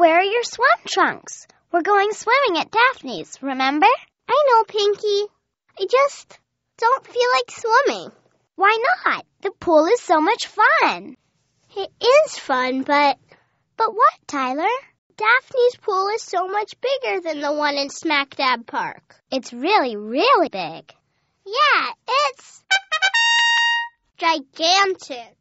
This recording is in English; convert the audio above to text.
Where are your swim trunks? We're going swimming at Daphne's, remember? I know, Pinky. I just don't feel like swimming. Why not? The pool is so much fun. It is fun, but. But what, Tyler? Daphne's pool is so much bigger than the one in Smack Dab Park. It's really, really big. Yeah, it's gigantic.